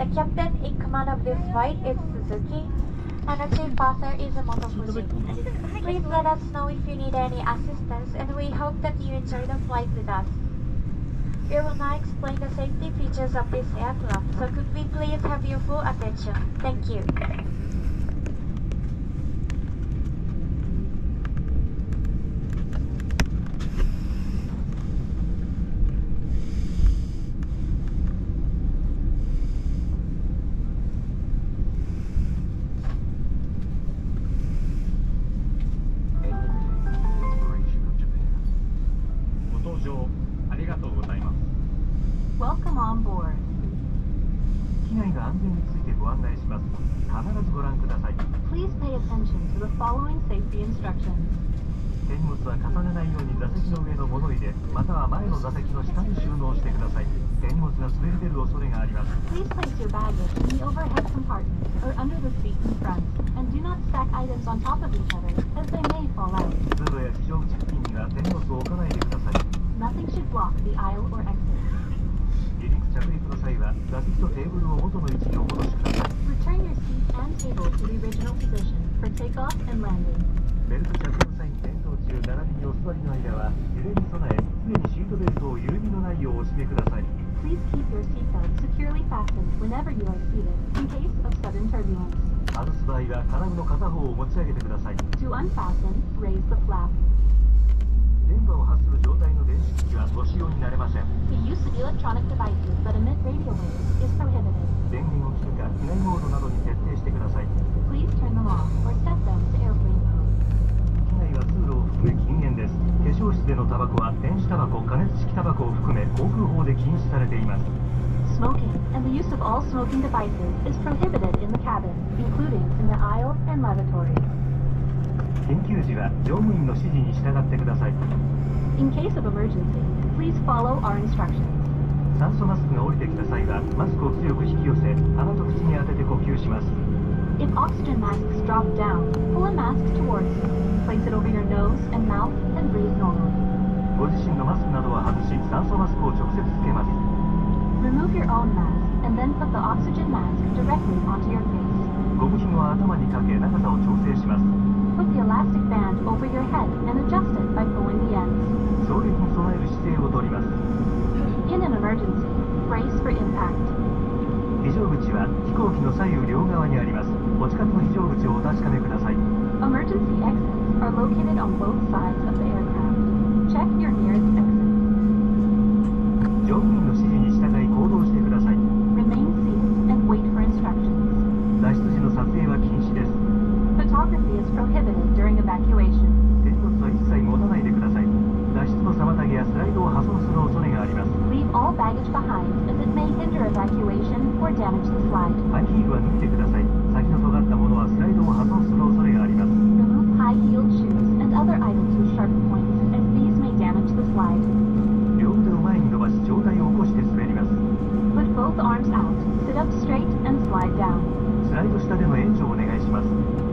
The captain in command of this flight is Suzuki, and the chief passer is Motofuji. Please let us know if you need any assistance, and we hope that you enjoy the flight with us. We will now explain the safety features of this aircraft, so could we please have your full attention? Thank you. 荷物は重ねないように座席の上の物入れまたは前の座席の下に収納してください手荷物が滑り出る恐れがあります Please place your baggage in the overhead compartment or under the seat in front, and do not stack items on top of each other, as they may fall out. 通路や非常口付近には手荷物を置かないでください Nothing should block the aisle or exit. 離陸着陸の際は座席とテーブルを元の位置にお戻しください Return your seat and table to the original position for takeoff and landing. ベルト着用際に転倒中並びにお座りの間は揺れに備え常にシートベルトを緩みのないようお締めください Please keep your seatbelt securely fastened whenever you are seated, in case of sudden turbulence. 外す場合は金具の片方を持ち上げてください To unfasten, raise the flap. 電波を発する状態の電子機器はご使用になれません The use of electronic devices that emit radio waves is prohibited. 電源を切るか機内モードなどに設定してください Please turn them off or set them to airplane mode. 機内は通路を含め禁煙です化粧室でのタバコは電子タバコ加熱式タバコを含め航空法で禁止されています Smoking and the use of all smoking devices is prohibited in the cabin, including in the aisle and lavatory. 緊急時は乗務員の指示に従ってください In case of emergency, please follow our instructions. 酸素マスクが降りてきた際はマスクを強く引き寄せ鼻と口に当てて呼吸します If oxygen masks drop down, pull a mask towards you. Place it over your nose and mouth and breathe normally. ご自身のマスクなどは外し、酸素マスクを直接つけます。ゴム紐は頭にかけ、長さを調整します。衝撃に備える姿勢をとります。非常口は飛行機の左右両側にあります。お近くの非常口をお確かめください。乗務員の指示に従い行動してください。脱出時の撮影は禁止です。手荷物は一切持たないでください。脱出の妨げやスライドを破損する恐れがあります。Leave all baggage behind as it may hinder evacuation or damage the slide. は脱いでください。Slide down. スライド下での援助をお願いします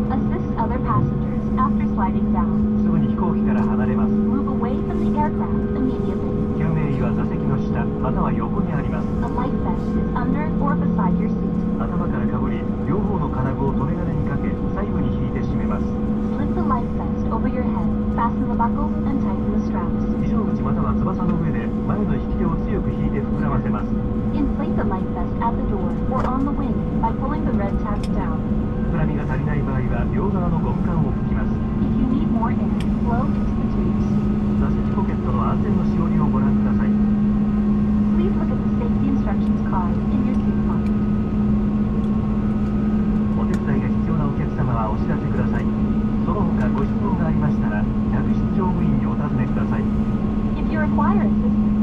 Assist other passengers after sliding down. すぐに飛行機から離れます Move away from the aircraft immediately. 救命医は座席の下または横にあります A life vest is under or beside your seat. 頭からかぶり両方の金具を留め金にかけ左右に引いて締めます Slip the life vest over your head, fasten the buckles, and tighten the straps. または翼の上で前の引き手を強く引いて膨らませます。膨らみが足りない場合は両側のゴム管を拭きます。座席ポケットの require assistance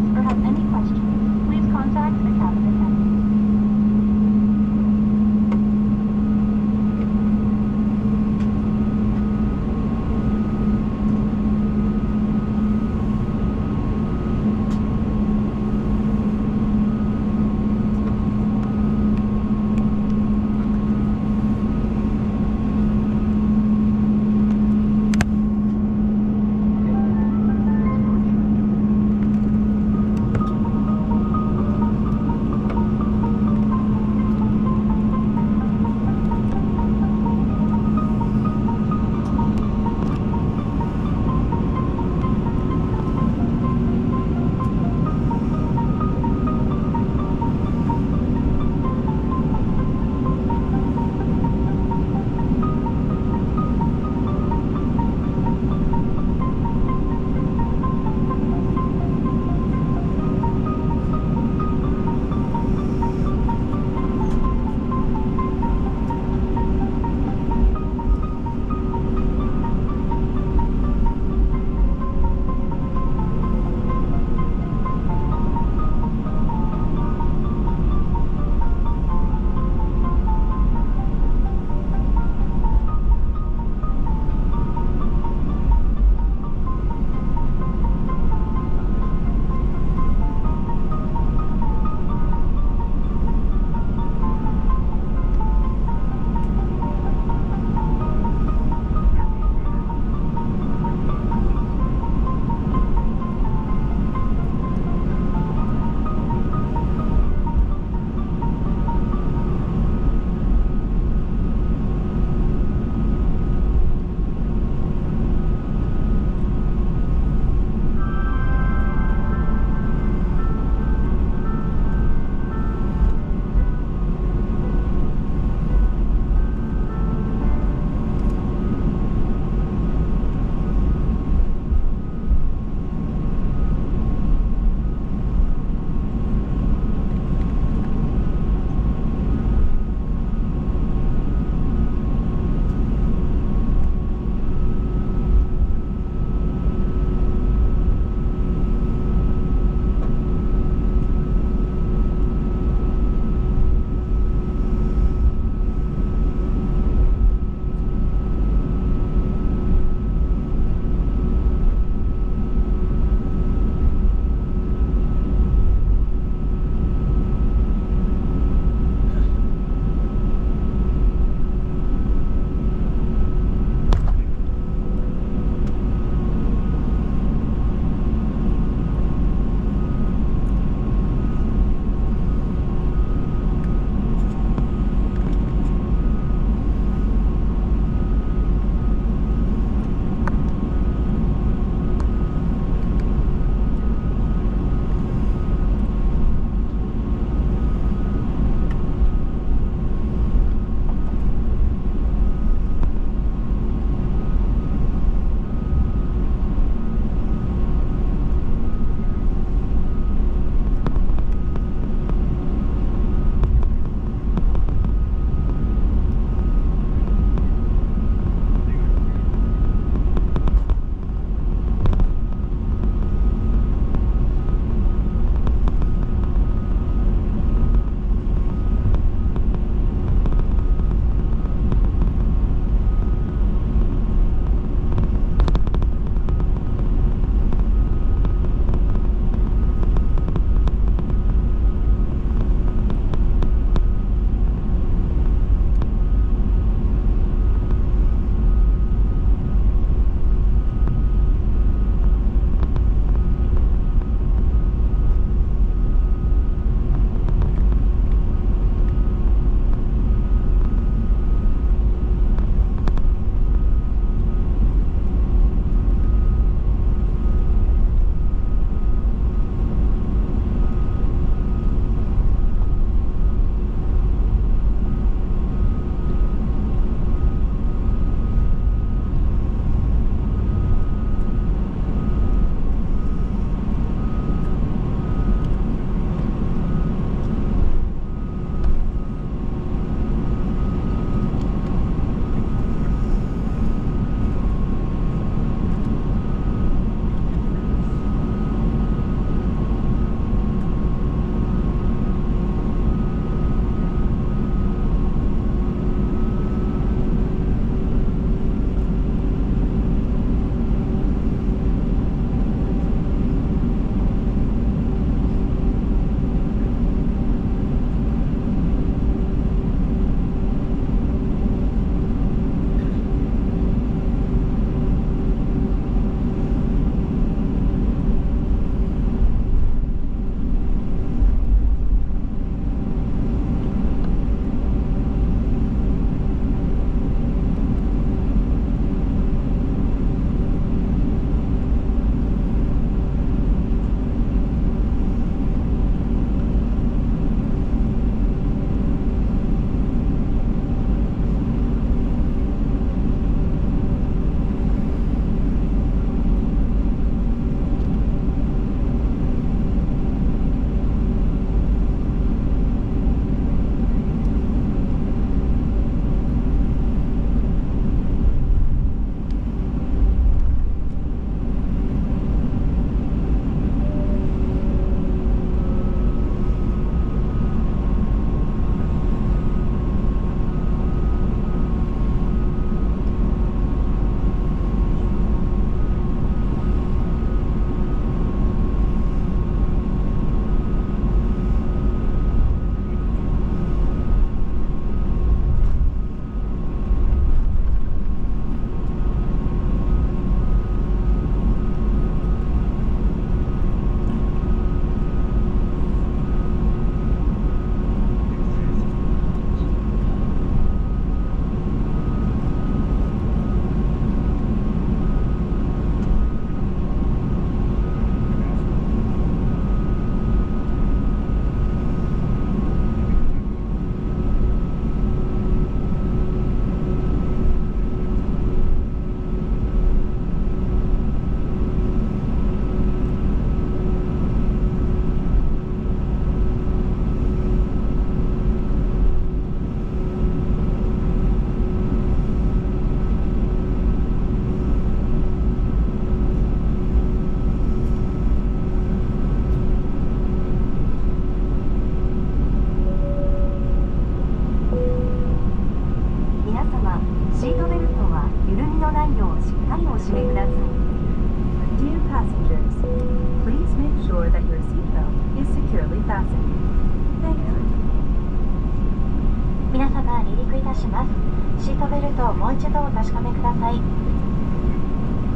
をお確かめください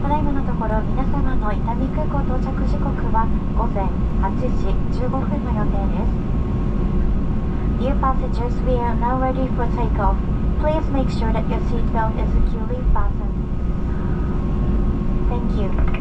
ただいまのところ皆様の伊丹空港到着時刻は午前8時15分の予定です Dear passengers, we are now ready for takeoff. Please make sure that your seatbelt is securely fastened. Thank you.